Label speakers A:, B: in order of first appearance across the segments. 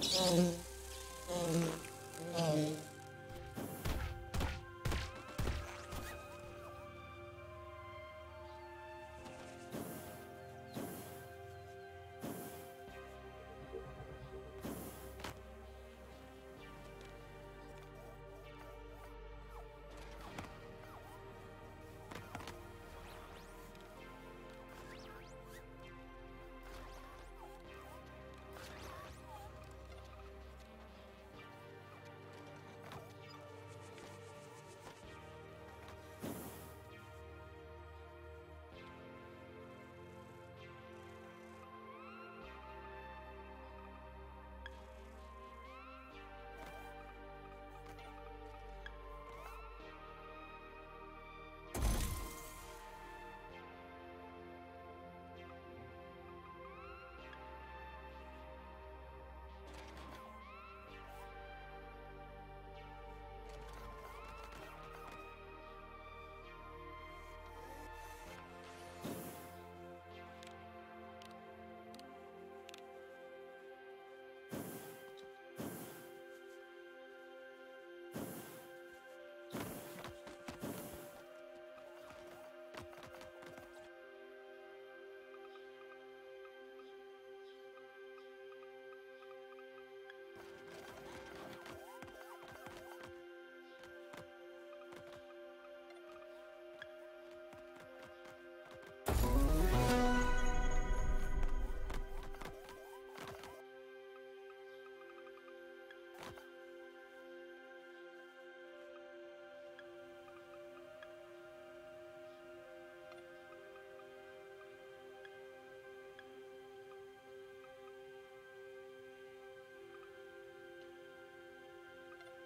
A: Mm-hmm.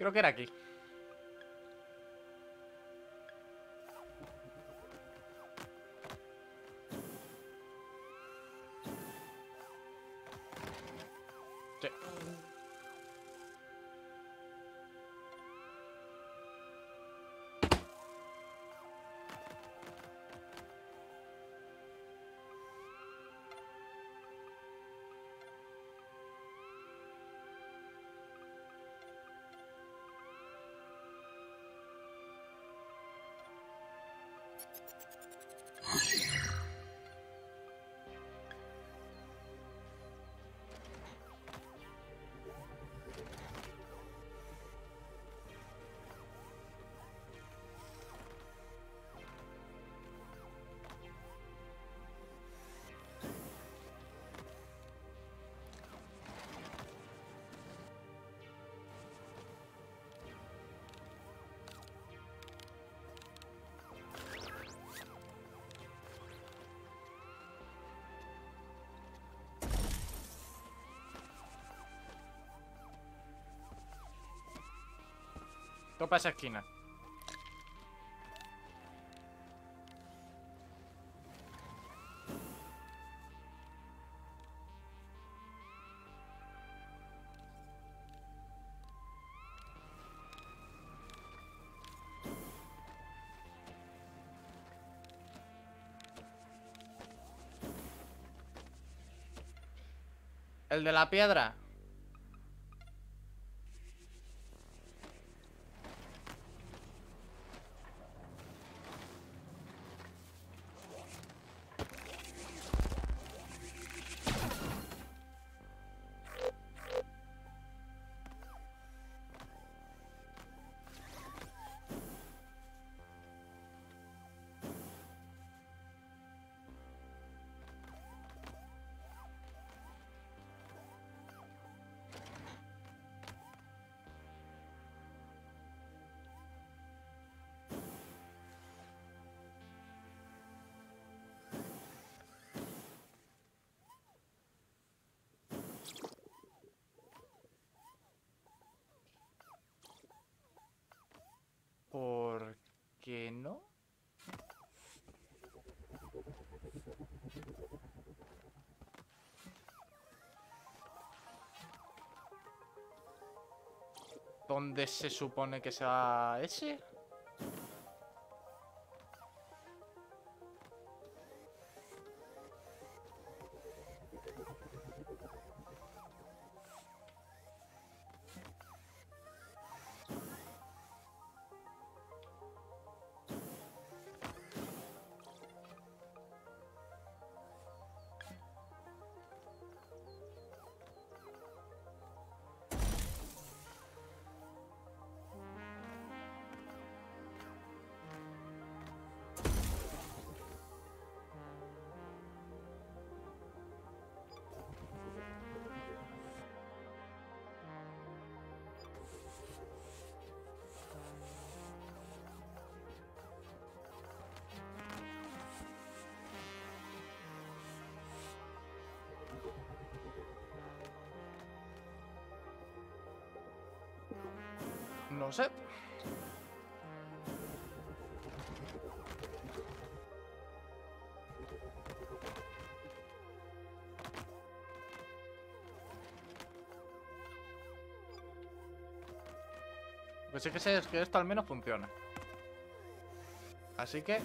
A: Creo que era aquí. Yeah. Topa esa esquina. El de la piedra. No? ¿Dónde se supone que sea ese? No sé. Lo que sí que sé es que esto al menos funciona. Así que...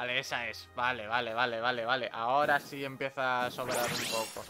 A: Vale, esa es. Vale, vale, vale, vale, vale. Ahora sí empieza a sobrar un poco.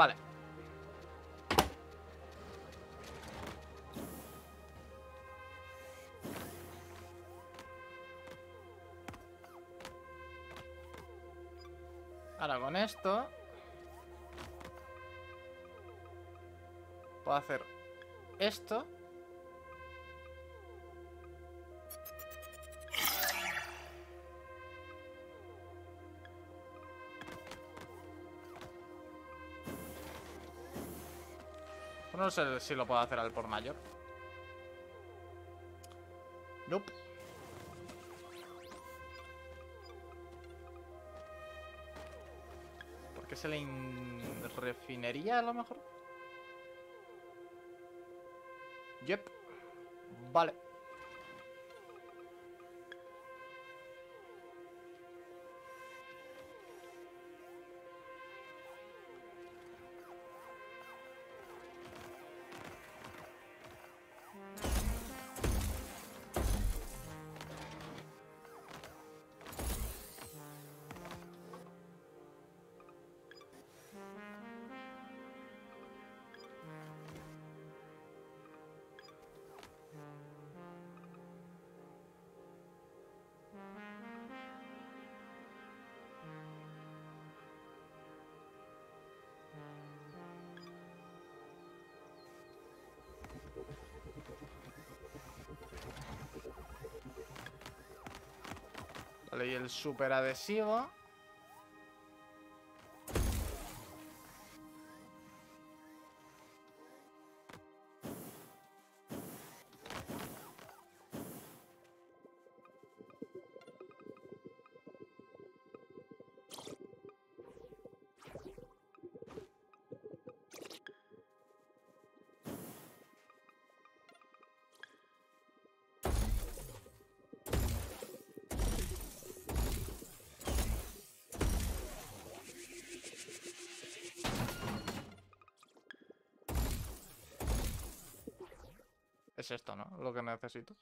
A: Vale. Ahora con esto... Puedo hacer esto. No sé si lo puedo hacer al por mayor. Nope. ¿Por se le refinería a lo mejor? Y el super adhesivo. Es esto, ¿no? Lo que necesito.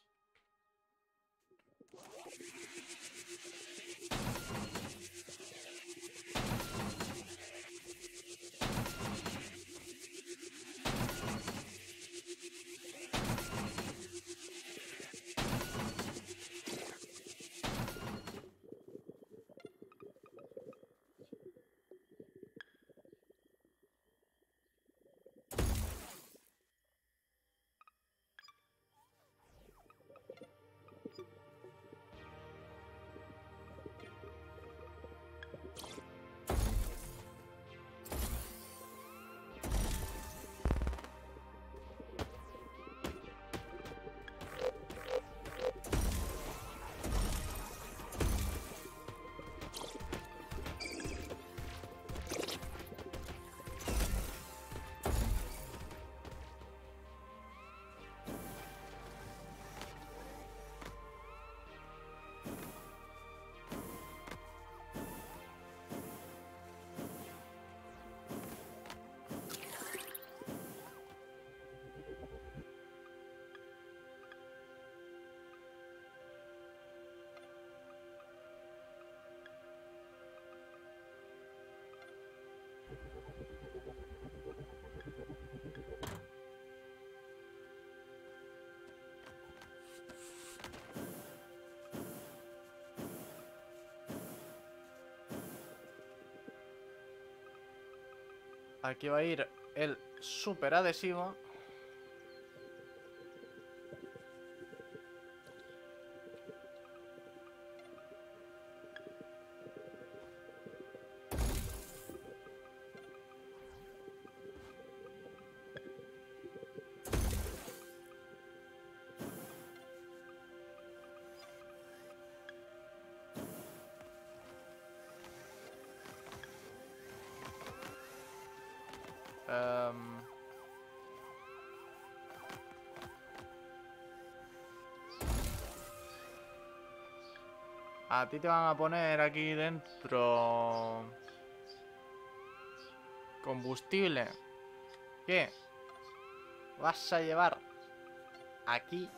A: Aquí va a ir el super adhesivo. Em, A ti te van a poner aquí dentro... Combustible. ¿Qué? Vas a llevar aquí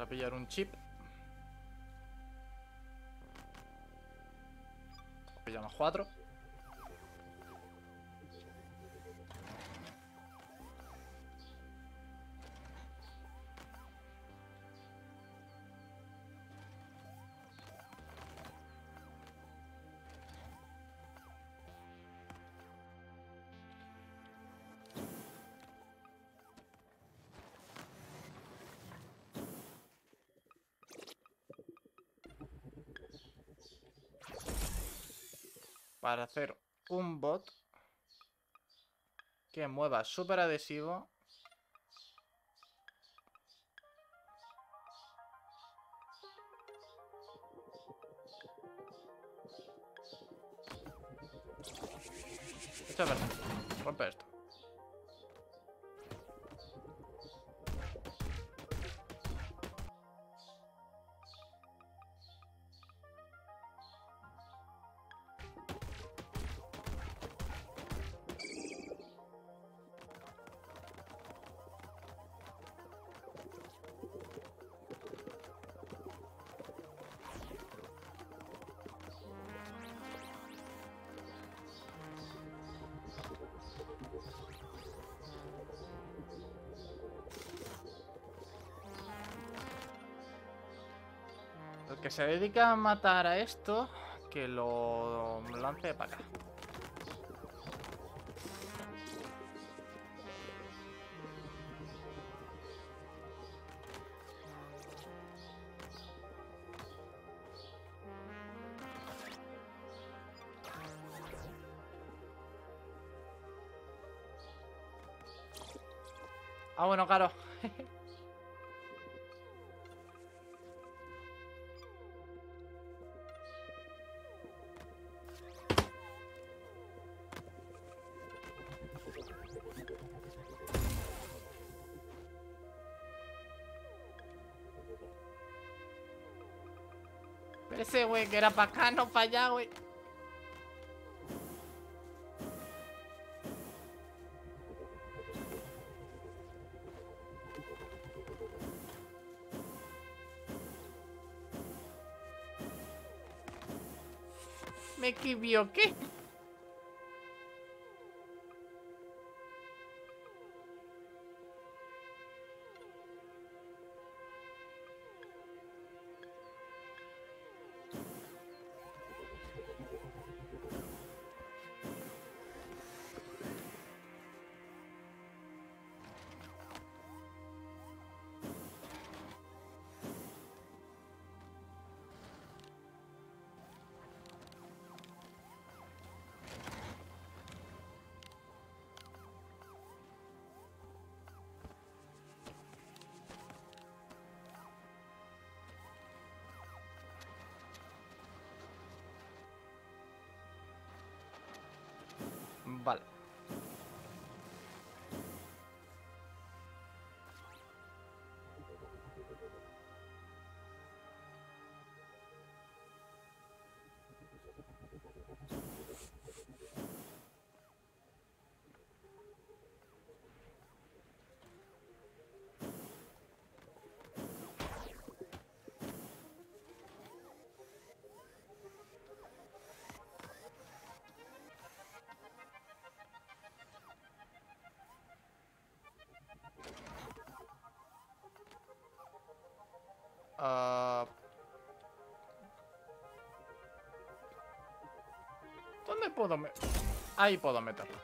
A: a pillar un chip. Pillamos cuatro. Para hacer un bot que mueva súper adhesivo Esto es verdad. Rompe esto. Que se dedica a matar a esto, que lo lance para acá. Ah, bueno, claro. güey que era para acá, no para allá, güey. Me equivoqué. ¿Dónde puedo meter? Ahí puedo meterlo.